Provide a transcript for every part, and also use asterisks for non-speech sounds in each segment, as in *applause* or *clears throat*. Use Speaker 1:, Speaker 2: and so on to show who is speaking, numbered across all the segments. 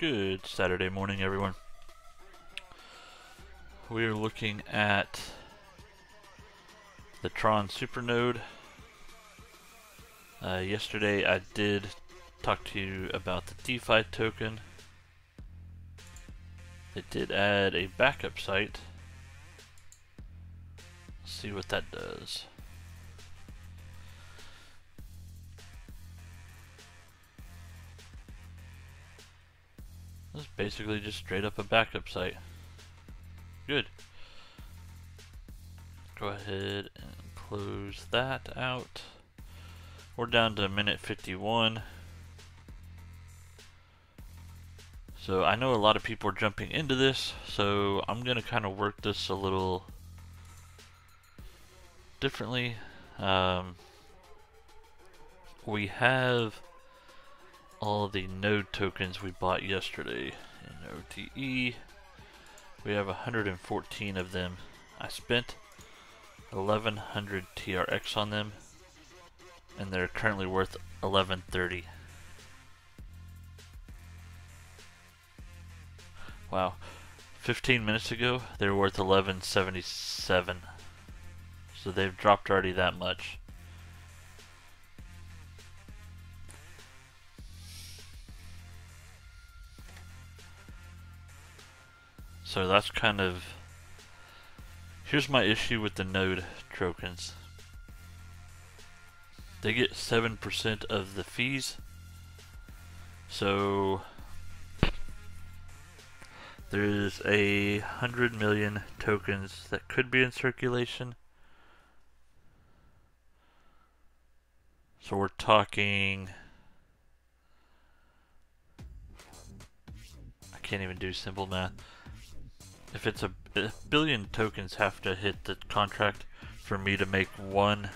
Speaker 1: Good Saturday morning, everyone. We are looking at the Tron Supernode. Uh, yesterday I did talk to you about the DeFi token. It did add a backup site. Let's see what that does. This is basically just straight up a backup site. Good. Go ahead and close that out. We're down to minute 51. So I know a lot of people are jumping into this, so I'm going to kind of work this a little differently. Um, we have all the node tokens we bought yesterday in OTE. We have 114 of them. I spent 1100 TRX on them and they're currently worth 1130. Wow. 15 minutes ago, they were worth 1177. So they've dropped already that much. So that's kind of... Here's my issue with the node tokens. They get 7% of the fees. So... There's a hundred million tokens that could be in circulation. So we're talking... I can't even do simple math if it's a, a, billion tokens have to hit the contract for me to make one,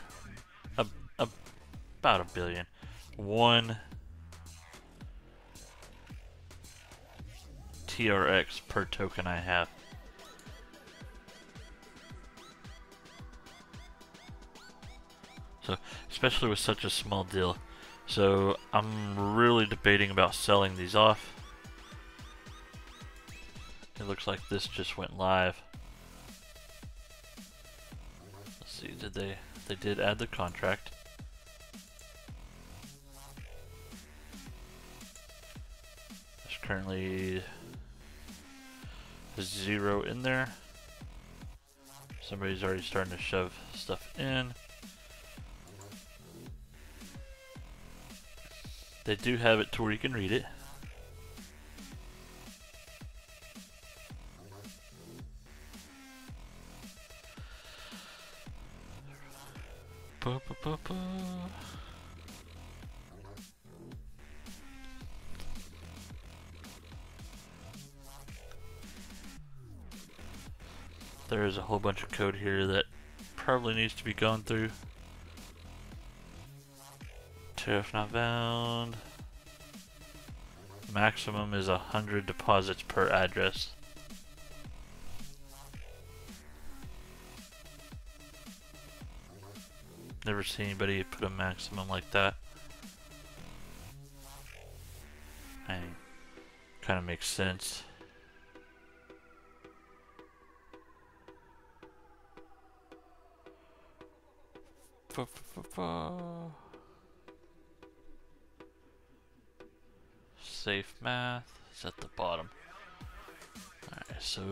Speaker 1: a, a, about a billion, one TRX per token I have. So, especially with such a small deal. So, I'm really debating about selling these off. It looks like this just went live. Let's see, did they, they did add the contract. There's currently zero in there. Somebody's already starting to shove stuff in. They do have it to where you can read it. Ba, There's a whole bunch of code here that probably needs to be gone through. Tariff not found. Maximum is a hundred deposits per address. Never seen anybody put a maximum like that. Kind of makes sense. Safe math is at the bottom. Alright, so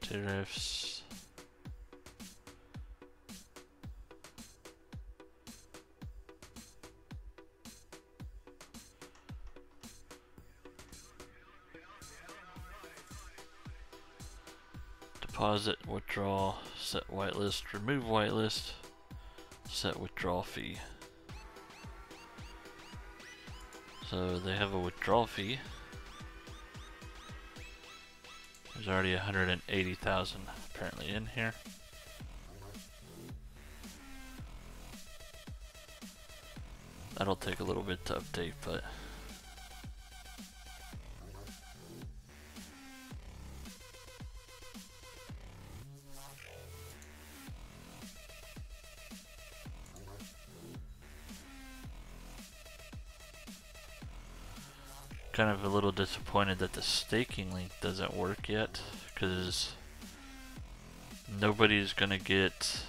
Speaker 1: tariffs deposit, withdraw, set whitelist, remove whitelist, set withdrawal fee. So they have a withdrawal fee. There's already 180,000 apparently in here. That'll take a little bit to update, but kind of a little disappointed that the staking link doesn't work yet because nobody's gonna get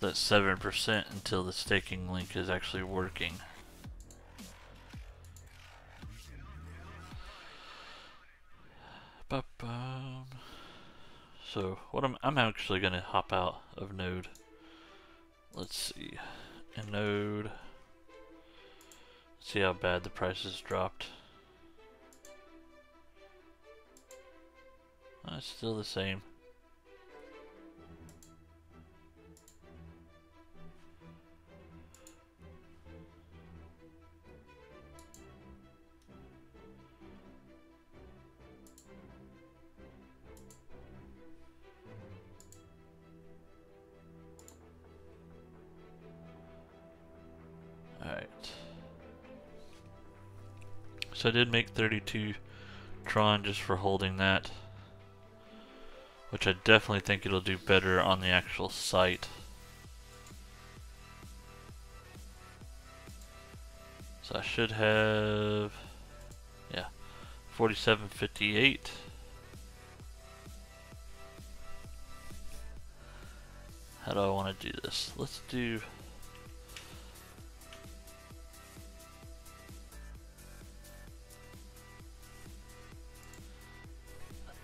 Speaker 1: that 7% until the staking link is actually working. So what I'm I'm actually gonna hop out of Node. Let's see. In Node see how bad the prices dropped. It's still the same. So I did make 32 Tron just for holding that. Which I definitely think it'll do better on the actual site. So I should have, yeah, 4758. How do I want to do this? Let's do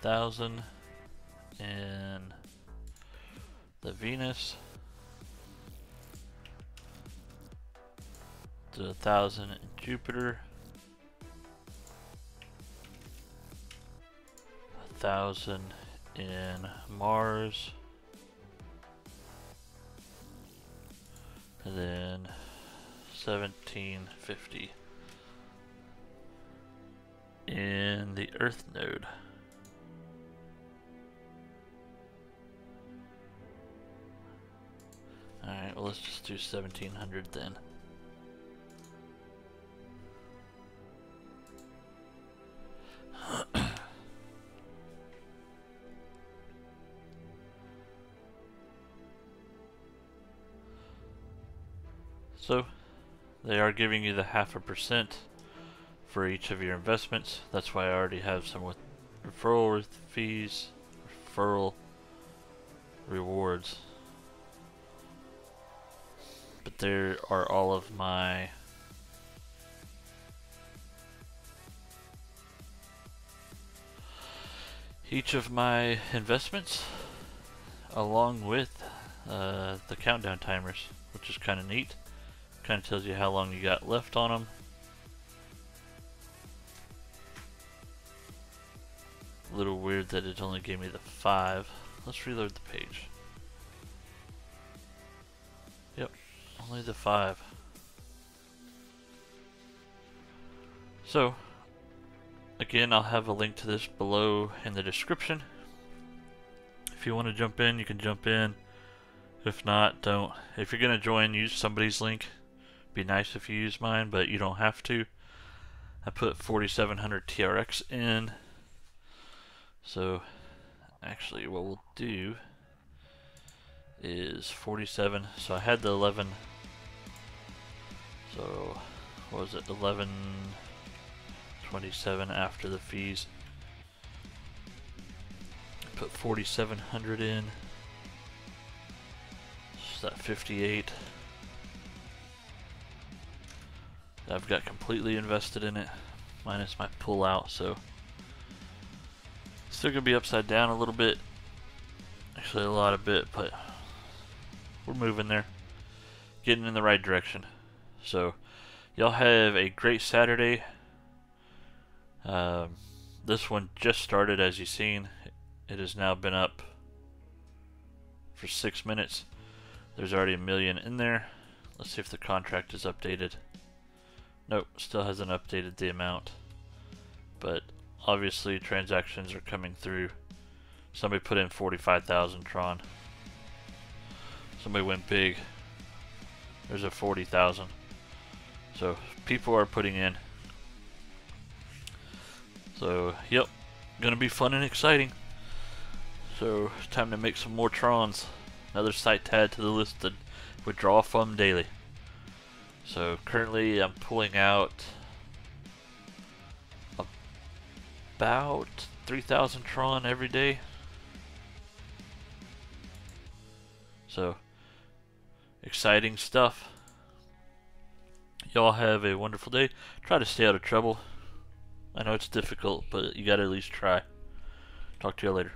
Speaker 1: thousand in the Venus to thousand in Jupiter a thousand in Mars and then 1750 in the Earth node let's just do 1700 then. *clears throat* so, they are giving you the half a percent for each of your investments. That's why I already have some with referral fees, referral rewards but there are all of my each of my investments along with uh, the countdown timers which is kind of neat. Kind of tells you how long you got left on them a little weird that it only gave me the five. Let's reload the page Only the five. So, again, I'll have a link to this below in the description. If you want to jump in, you can jump in. If not, don't. If you're going to join, use somebody's link. Be nice if you use mine, but you don't have to. I put 4700 TRX in. So, actually, what we'll do is 47. So I had the 11 so, what was it, 1127 after the fees. Put 4700 in. So that 58. I've got completely invested in it, minus my pull out, so still gonna be upside down a little bit. Actually, a lot of bit, but we're moving there, getting in the right direction. So, y'all have a great Saturday. Um, this one just started, as you've seen. It has now been up for six minutes. There's already a million in there. Let's see if the contract is updated. Nope, still hasn't updated the amount. But obviously transactions are coming through. Somebody put in 45,000 Tron. Somebody went big. There's a 40,000. So people are putting in. So yep, gonna be fun and exciting. So time to make some more Trons. Another site to add to the list to withdraw from daily. So currently I'm pulling out about 3,000 Tron every day. So exciting stuff. Y'all have a wonderful day. Try to stay out of trouble. I know it's difficult, but you gotta at least try. Talk to you later.